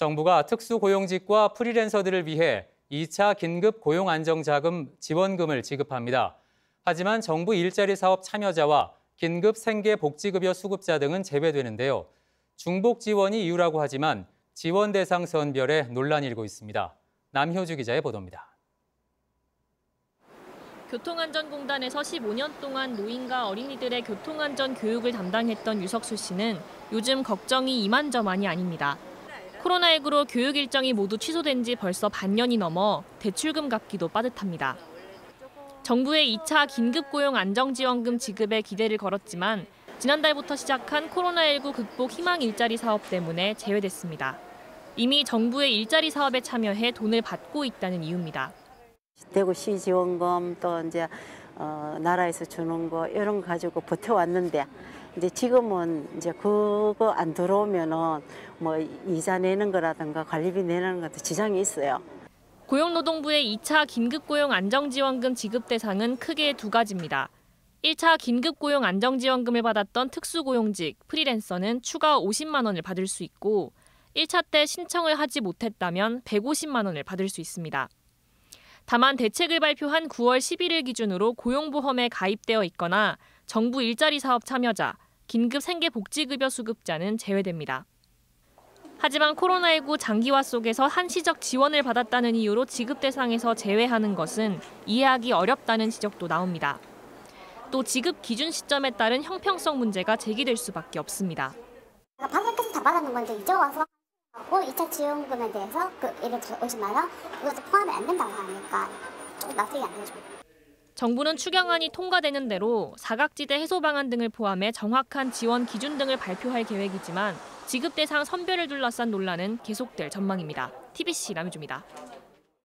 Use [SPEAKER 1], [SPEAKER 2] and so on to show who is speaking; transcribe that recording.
[SPEAKER 1] 정부가 특수고용직과 프리랜서들을 위해 2차 긴급 고용안정자금 지원금을 지급합니다. 하지만 정부 일자리 사업 참여자와 긴급 생계복지급여 수급자 등은 제외되는데요. 중복 지원이 이유라고 하지만 지원 대상 선별에 논란이 일고 있습니다. 남효주 기자의 보도입니다.
[SPEAKER 2] 교통안전공단에서 15년 동안 노인과 어린이들의 교통안전 교육을 담당했던 유석수 씨는 요즘 걱정이 이만저만이 아닙니다. 코로나19로 교육 일정이 모두 취소된 지 벌써 반년이 넘어 대출금 갚기도 빠듯합니다. 정부의 2차 긴급고용 안정지원금 지급에 기대를 걸었지만 지난달부터 시작한 코로나19 극복 희망 일자리 사업 때문에 제외됐습니다. 이미 정부의 일자리 사업에 참여해 돈을 받고 있다는 이유입니다.
[SPEAKER 3] 대구시 지원금 또 이제 어, 나라에서 주는 거 이런 거 가지고 버텨왔는데 이제 지금은 이제 그거 안 들어오면은 뭐 이자 내는 거라든가 관리비 내는 것도 지장이 있어요.
[SPEAKER 2] 고용노동부의 2차 긴급고용 안정지원금 지급 대상은 크게 두 가지입니다. 1차 긴급고용 안정지원금을 받았던 특수고용직, 프리랜서는 추가 50만 원을 받을 수 있고 1차 때 신청을 하지 못했다면 150만 원을 받을 수 있습니다. 다만 대책을 발표한 9월 11일 기준으로 고용보험에 가입되어 있거나 정부 일자리 사업 참여자, 긴급 생계복지급여 수급자는 제외됩니다. 하지만 코로나19 장기화 속에서 한시적 지원을 받았다는 이유로 지급 대상에서 제외하는 것은 이해하기 어렵다는 지적도 나옵니다. 또 지급 기준 시점에 따른 형평성 문제가 제기될 수밖에 없습니다.
[SPEAKER 4] 받을 것은 다 받았는 건데 이제 와서 하고 2차 지원금에 대해서 그 예를 들어 50만 원 그것도 포함이 안 된다고 하니까 좀 납득이 안 되죠.
[SPEAKER 2] 정부는 추경안이 통과되는 대로 사각지대 해소 방안 등을 포함해 정확한 지원 기준 등을 발표할 계획이지만 지급 대상 선별을 둘러싼 논란은 계속될 전망입니다. TBC 남유주입니다.